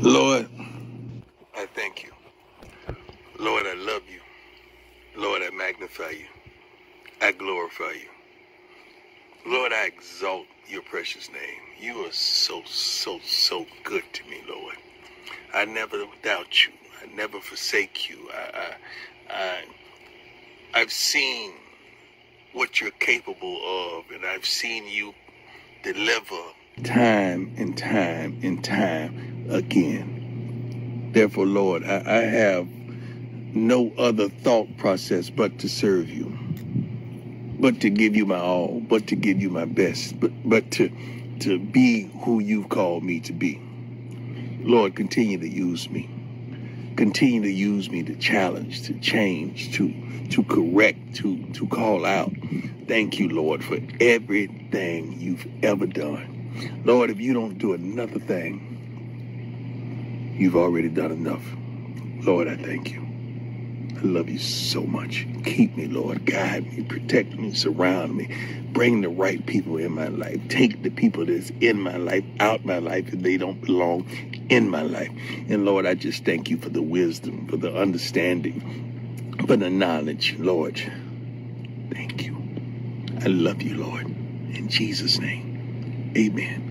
Lord, I thank you. Lord, I love you. Lord, I magnify you. I glorify you. Lord, I exalt your precious name. You are so, so, so good to me, Lord. I never doubt you. I never forsake you. I, I, I, I've seen what you're capable of, and I've seen you deliver time and time and time again. Therefore, Lord, I, I have no other thought process but to serve you, but to give you my all, but to give you my best, but but to to be who you've called me to be. Lord, continue to use me. Continue to use me to challenge, to change, to to correct, to to call out. Thank you, Lord, for everything you've ever done. Lord, if you don't do another thing, you've already done enough. Lord, I thank you. I love you so much. Keep me, Lord. Guide me, protect me, surround me. Bring the right people in my life. Take the people that's in my life out my life if they don't belong in my life. And Lord, I just thank you for the wisdom, for the understanding, for the knowledge, Lord. Thank you. I love you, Lord. In Jesus' name, amen.